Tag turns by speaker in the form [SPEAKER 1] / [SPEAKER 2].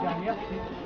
[SPEAKER 1] Derrière, c'est...